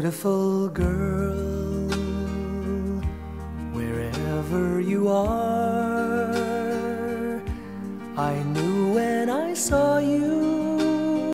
Beautiful girl, wherever you are, I knew when I saw you.